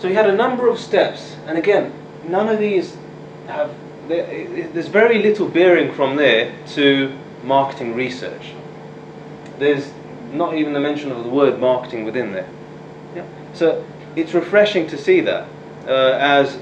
So he had a number of steps, and again, none of these have. There's very little bearing from there to marketing research. There's not even the mention of the word marketing within there. Yeah. So it's refreshing to see that uh, as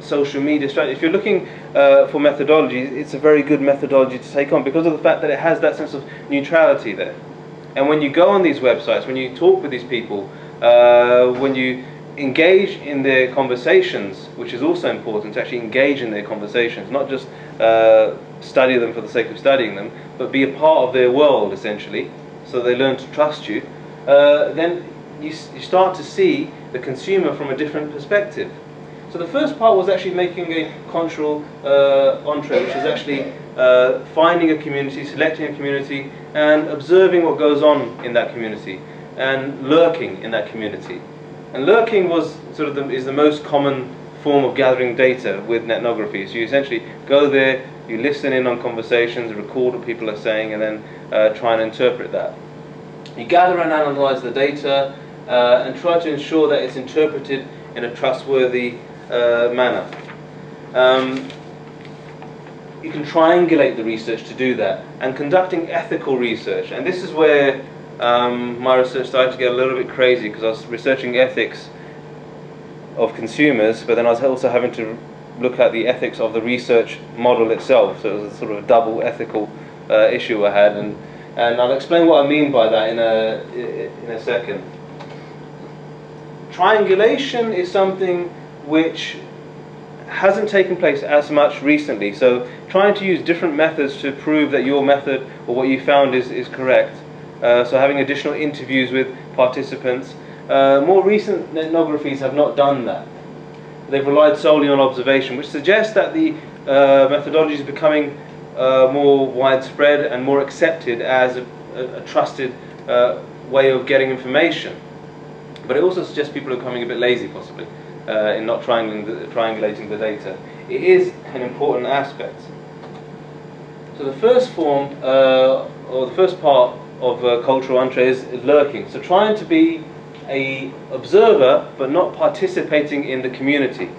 social media strategy. If you're looking uh, for methodology, it's a very good methodology to take on because of the fact that it has that sense of neutrality there. And when you go on these websites, when you talk with these people, uh, when you engage in their conversations, which is also important to actually engage in their conversations, not just uh, study them for the sake of studying them, but be a part of their world essentially, so they learn to trust you, uh, then you, you start to see the consumer from a different perspective. So the first part was actually making a cultural uh, entree, which is actually uh, finding a community, selecting a community, and observing what goes on in that community, and lurking in that community. And lurking was sort of the, is the most common form of gathering data with netnography. So you essentially go there, you listen in on conversations, record what people are saying, and then uh, try and interpret that. You gather and analyze the data, uh, and try to ensure that it's interpreted in a trustworthy uh, manner. Um, you can triangulate the research to do that, and conducting ethical research. And this is where um, my research started to get a little bit crazy because I was researching ethics of consumers, but then I was also having to look at the ethics of the research model itself. So it was a sort of a double ethical uh, issue I had, and and I'll explain what I mean by that in a in a second. Triangulation is something which hasn't taken place as much recently. So trying to use different methods to prove that your method or what you found is, is correct. Uh, so having additional interviews with participants. Uh, more recent ethnographies have not done that. They've relied solely on observation, which suggests that the uh, methodology is becoming uh, more widespread and more accepted as a, a, a trusted uh, way of getting information. But it also suggests people are becoming a bit lazy, possibly uh, in not triangulating the, triangulating the data. It is an important aspect. So the first form, or the first part of uh, cultural entree is, lurking. So trying to be a observer but not participating in the community,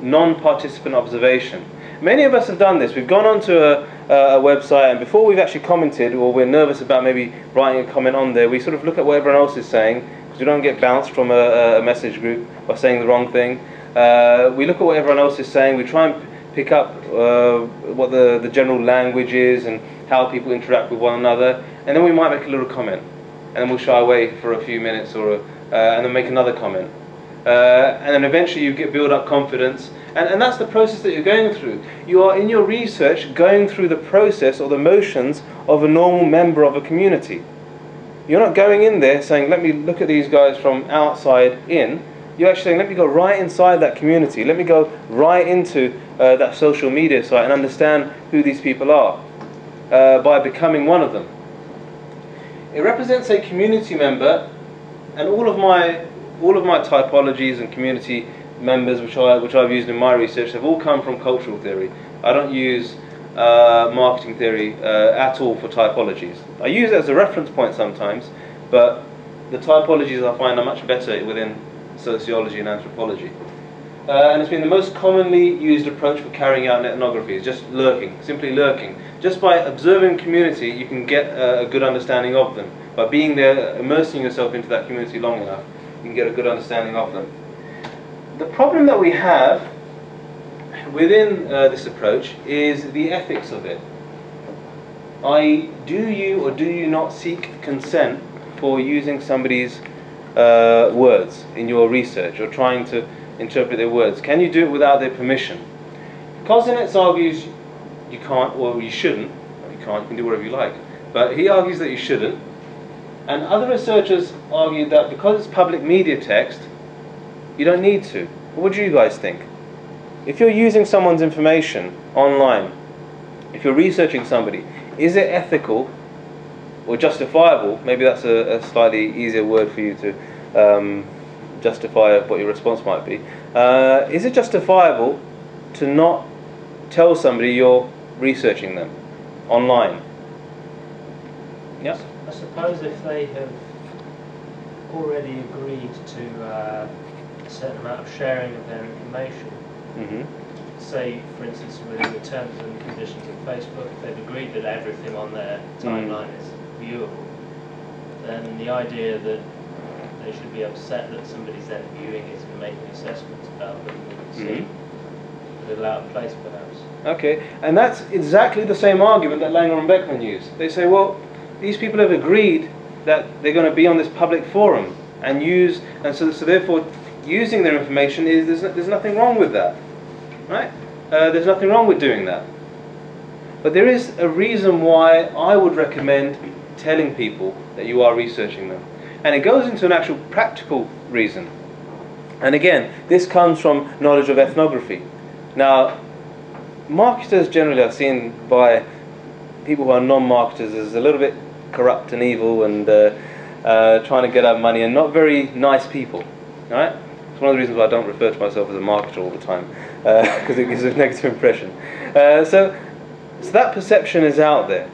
non-participant observation. Many of us have done this. We've gone onto a, a, website and before we've actually commented or we're nervous about maybe writing a comment on there, we sort of look at what everyone else is saying because we don't get bounced from a, a, message group by saying the wrong thing. Uh, we look at what everyone else is saying. We try and pick up uh, what the, the general language is and how people interact with one another, and then we might make a little comment, and then we'll shy away for a few minutes, or uh, and then make another comment, uh, and then eventually you get build up confidence, and, and that's the process that you're going through. You are in your research going through the process or the motions of a normal member of a community. You're not going in there saying, let me look at these guys from outside in. You're actually saying, let me go right inside that community. Let me go right into uh, that social media site and understand who these people are uh, by becoming one of them. It represents a community member, and all of my all of my typologies and community members, which I which I've used in my research, have all come from cultural theory. I don't use uh, marketing theory uh, at all for typologies. I use it as a reference point sometimes, but the typologies I find are much better within sociology and anthropology. Uh, and it's been the most commonly used approach for carrying out ethnography, is just lurking, simply lurking. Just by observing community, you can get a good understanding of them. By being there, immersing yourself into that community long enough, you can get a good understanding of them. The problem that we have within uh, this approach is the ethics of it. I do you or do you not seek consent for using somebody's uh, words in your research or trying to interpret their words? Can you do it without their permission? Kozinets argues you can't or you shouldn't. You can't, you can do whatever you like. But he argues that you shouldn't. And other researchers argue that because it's public media text, you don't need to. What do you guys think? If you're using someone's information online, if you're researching somebody, is it ethical or justifiable? Maybe that's a, a slightly easier word for you to um, justify what your response might be. Uh, is it justifiable to not tell somebody you're researching them online? Yeah. I suppose if they have already agreed to uh, certain amount of sharing of their information. hmm Say, for instance, within the terms and conditions of Facebook, if they've agreed that everything on their timeline is viewable, then the idea that they should be upset that somebody's then viewing it and making assessments about them seem a little out of place, perhaps. Okay, and that's exactly the same argument that Langer and Beckman use. They say, well, these people have agreed that they're going to be on this public forum and use, and so, so therefore, using their information is there's, no- there's nothing wrong with that, right? Uh, there's nothing wrong with doing that. But there is a reason why I would recommend telling people that you are researching them, and it goes into an actual practical reason. And again, this comes from knowledge of ethnography. Now, marketers generally are seen by people who are non-marketers as a little bit corrupt and evil and uh, uh, trying to get our money and not very nice people. Right? It's one of the reasons why I don't refer to myself as a marketer all the time because it gives a negative impression. Uh, so, so that perception is out there,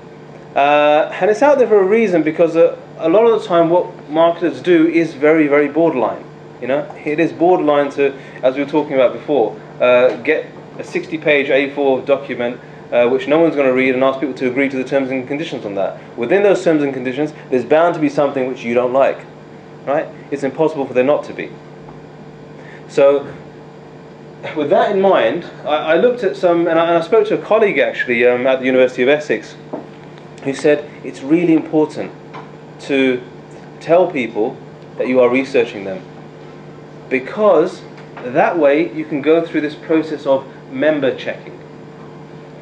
uh, and it's out there for a reason because uh, a lot of the time what marketers do is very, very borderline. You know, it is borderline to, as we were talking about before, uh, get a 60-page A4 document uh, which no one's going to read and ask people to agree to the terms and conditions on that. Within those terms and conditions, there's bound to be something which you don't like, right? It's impossible for there not to be. So, with that in mind, I, I looked at some, and I, and I spoke to a colleague actually um, at the University of Essex, who said it's really important to tell people that you are researching them because that way you can go through this process of member checking.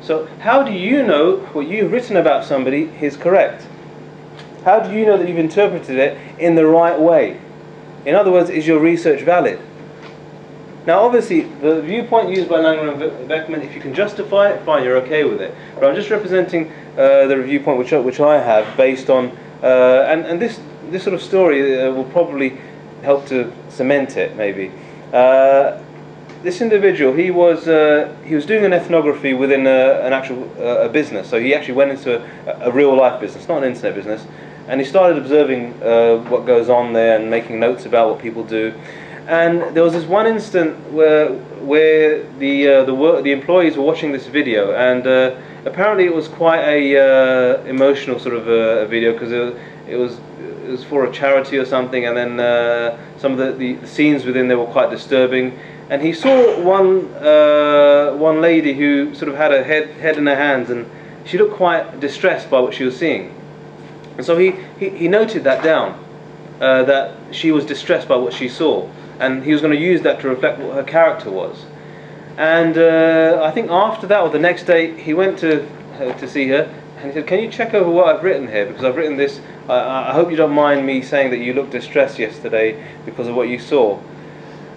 So, how do you know what you've written about somebody is correct? How do you know that you've interpreted it in the right way? In other words, is your research valid? Now, obviously, the viewpoint used by Langer and Beckman, if you can justify it, fine, you're okay with it. But I'm just representing uh, the viewpoint which, which I have based on, uh, and, and this, this sort of story uh, will probably help to cement it, maybe. Uh, this individual, he was uh, he was doing an ethnography within a, an actual uh, a business. So he actually went into a, a real life business, not an internet business, and he started observing uh, what goes on there and making notes about what people do. And there was this one instant where where the the the employees were watching this video, and apparently it was quite a uh, emotional sort of uh, a video because it, it was it was for a charity or something, and then uh, some of the, the, the scenes within there were quite disturbing. And he saw one uh, one lady who sort of had her head head in her hands, and she looked quite distressed by what she was seeing. And so he, he, he noted that down, uh, that she was distressed by what she saw, and he was going to use that to reflect what her character was. And uh, I think after that, or the next day, he went to her to see her, and he said, "Can you check over what I've written here? Because I've written this. I, I hope you don't mind me saying that you looked distressed yesterday because of what you saw."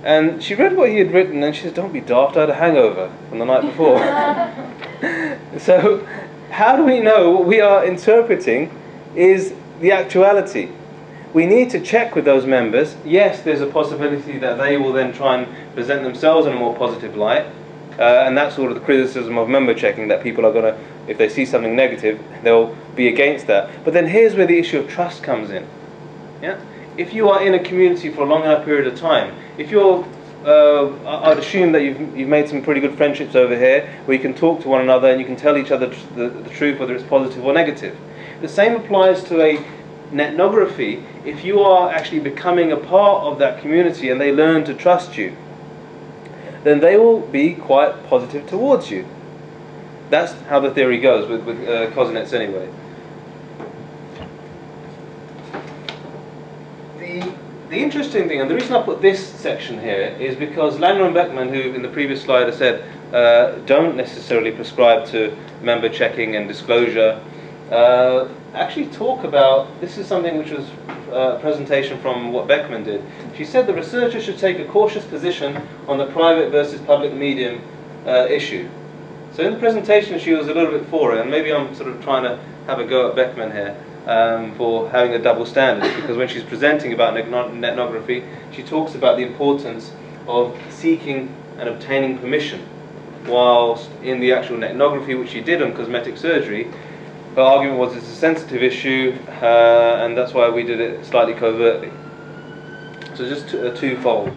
And she read what he had written, and she said, "Don't be daft. I had a hangover from the night before." so, how do we know what we are interpreting is the actuality? We need to check with those members. Yes, there's a possibility that they will then try and present themselves in a more positive light, uh, and that's sort of the criticism of member checking that people are going to, if they see something negative, they'll be against that. But then here's where the issue of trust comes in. Yeah, if you are in a community for a long enough period of time, if you're uh, I'd assume that you've, you've made some pretty good friendships over here where you can talk to one another and you can tell each other tr- the, the truth, whether it's positive or negative. The same applies to a netnography. If you are actually becoming a part of that community and they learn to trust you, then they will be quite positive towards you. That's how the theory goes with, with uh, Kozinets anyway. The, the interesting thing, and the reason I put this section here, is because Langer and Beckman, who in the previous slide I said uh, don't necessarily prescribe to member checking and disclosure, uh, actually talk about this is something which was uh, a presentation from what Beckman did. She said the researcher should take a cautious position on the private versus public medium uh, issue. So in the presentation she was a little bit for it, and maybe I'm sort of trying to have a go at Beckman here um, for having a double standard, because when she's presenting about netnography, she talks about the importance of seeking and obtaining permission, whilst in the actual netnography which she did on cosmetic surgery, her argument was it's a sensitive issue, uh, and that's why we did it slightly covertly. So just a twofold.